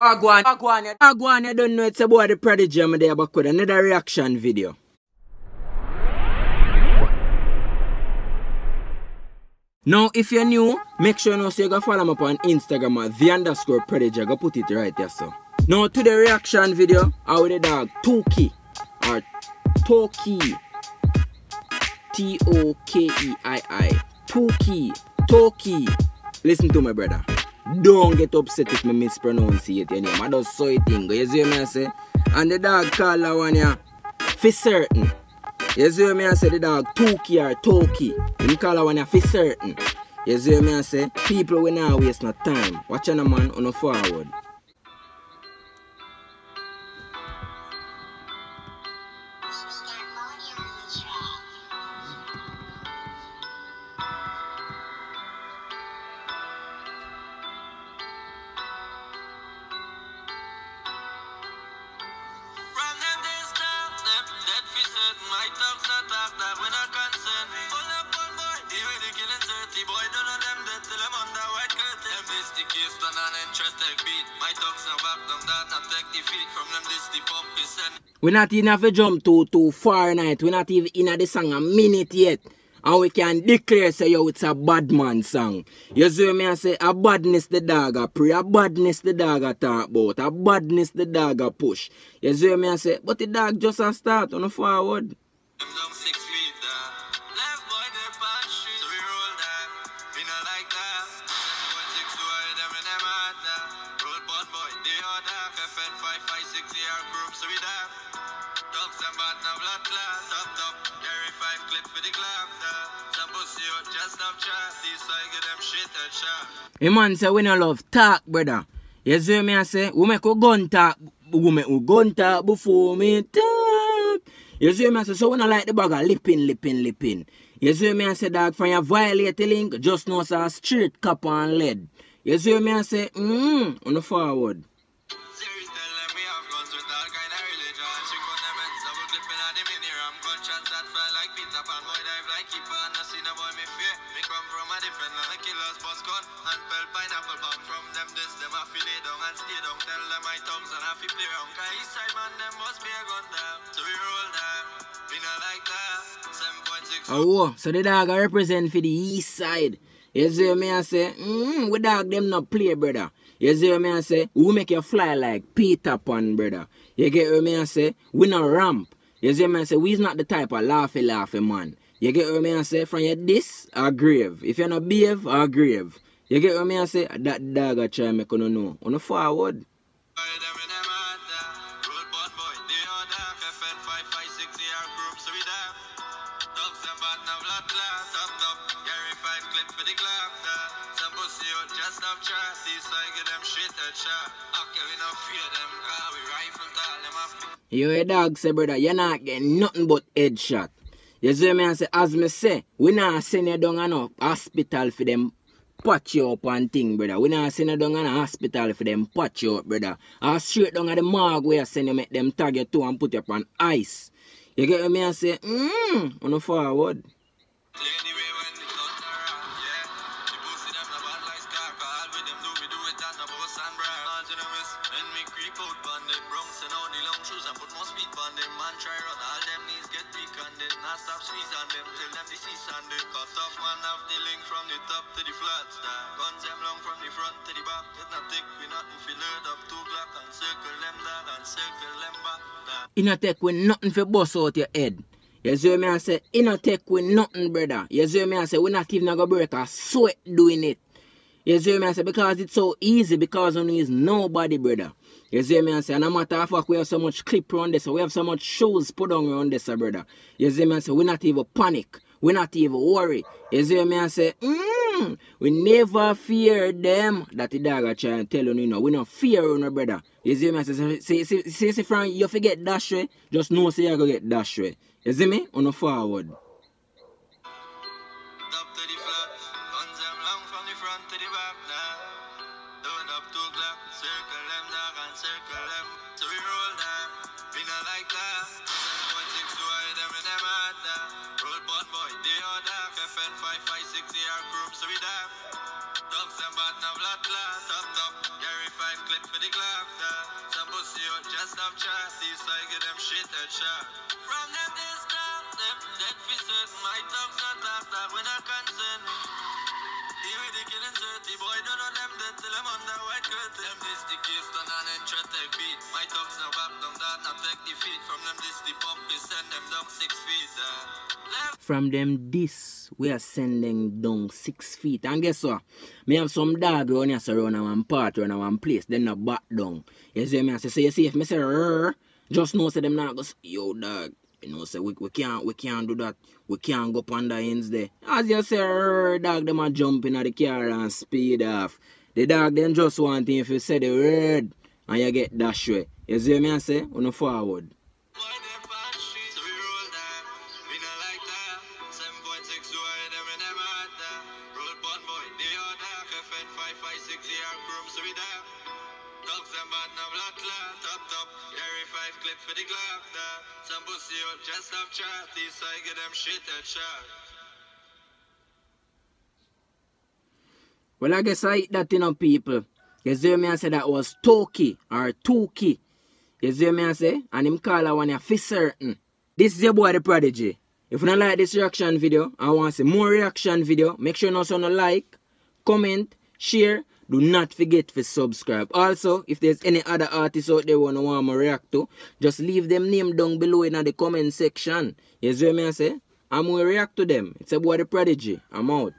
Agwan, Agwan, Agwan, you don't know it's about the prodygy I'm there back with another reaction video. Now, if you're new, make sure you know so you go follow me up on Instagram at the underscore prodygy. Go put it right there, so. Now, to the reaction video, I with the dog Toki or Toki. T O K E I I. Toki. Toki. Listen to my brother. Don't get upset if me mispronounce your name. I just saw it thing. You see me I say? And the dog call that one yeah. For certain. You see me I say the dog Toki or Toki. Him call that one yeah for certain. You see me I say? People will not waste no time. Watch on a man on the forward. Certain. My not talk that concern. Pull up one boy, he the killing dirty boy. Don't them dead till them under white curtain. Them this the case done and interest take beat. My back that take defeat from them this the pump is. We not even have to jump too too far night. We're not even in the song a minute yet. And we can declare say yo it's a bad man song. You see me I say a badness the dog a pray, a badness the dog a talk about, a badness the dog a push. You see me I say, but the dog just a start on the forward. Them down six A man say we no love talk, brother. You see me I say, we make a gun talk, we make a gun talk before me talk. You see me I say, so we no like the bugger lipping, lipping, lipping. You see me I say, dog, from your violate link, just know it's a street cop and lead. You see me I say, mmm, on the forward. Heads, double clipping at the mini ram. Gunshots that fly like Pan. Boy dive like boy me fear. Me come from a different land, killers gun. And pell pineapple bomb from them this, them a fi lay down and stay down. Tell them my tongues and I fi play. Cause east side man, them must be a gun down. So we roll down, we not like that. 7.6 Oh, so the dog a represent for the east side. You see me I say, mmm, we dog them not play, brother. You see me I say, we make you fly like Peter Pan, brother. You get what me I say? We not ramp. You see me I say, we's not the type of laughy laughy man. You get what me I say? From your this or grave. If you're not behave or grave. You get what me I say? That dog a try make you know. On the forward. Now. Top top, Gary 5 clip for the clock. down. Some pussy out just enough chat. These side get them shit and shot. Okay, we not fear them. Cause we rifle tall, them a You a dog say, brother, you're not getting nothing but headshot. You see me I say, as me say, we not send you down a no hospital for them patch you up and thing, brother. We not send you down a no hospital for them patch you up, brother. Or straight down at the morgue where you send you make them tag you to and put you up on ice. You get me I say, mmm, on the forward. Anyway when the yeah. The them no bad like with them do we do it at the boss and brand. When creep out on the Bronx and all the long shoes and put more speed on them. Man try run, all them knees get weak on them. Now stop squeeze on them them on them. Cut off have the link from the top to the flat. Guns them long from the front to the back. Not thick, we nothing up two clock and circle them dog and circle them back. Dog. It not take with nothing for bust out your head. You see me I say? It not take with nothing, brother. You see me I say? We not even gonna break a sweat doing it. You see me I say? Because it's so easy because only is nobody, brother. You see me I say? And no matter of fact, we have so much clip around this, or we have so much shoes put on around this, brother. You see me I say? We not even panic. We not even worry. You see me I say? Mmm, we never fear them. That the dog a try and tell you, you know, we not fear you, no, brother. You see me I say? See, see, see, see, from you forget dash eh? way, just know say you go get dash eh? way. You see me? On the forward. Up to the flat, guns them long from the front to the back now. Load up two clock, circle them dog and circle them. So we roll down, we not like that. 7.6 to hide them in them hard now. Roll bun boy, they all dark. FN 556 AR group, so we dark. Dogs and bad now blood clot, top top. Gary 5 clip for the clock. Pussy out just have chat. These I get them shit and shot. From them this down, them dead certain. My tongue's not dog when I consent. Boy, them I'm under white. Them this the and then beat. My now back down that, take defeat. From them this the pump, we send them down six feet. Uh. From them this, we are sending down six feet. And guess what? Me have some dog around here, so a one part, a one place, then not back down. You see me? I say, so you see, if me say, just know, say them not go, yo, dog. You know, say, we, we can't, we can't do that. We can't go the ends there. As you say, "Rrr," dog, them a jump in the car and speed off. The dog, then just want thing, if you say the word, and you get dash way. You see me? I say, on the forward. Boy, them bad streets, so we roll down. We not like that. 7.6 to hide them in them hard down. Roll bun boy, they all dark. FN 556 here, groom, so we down. Dogs and bad, now black cloud. Top, top. 5 clip for the. Some pussy just chat. I get them shit shot. Well, I guess I eat that, you know, people. You see me I say that was Toki or Tuki. You see me I say? And him call her one for certain. This is your boy, The Prodygy. If you don't like this reaction video I want to see more reaction video, make sure you also like, comment, share. Do not forget to subscribe. Also, if there's any other artists out there wanna want me react to, just leave them name down below in the comment section. You see me I say? I'm gonna react to them. It's a boy The Prodygy. I'm out.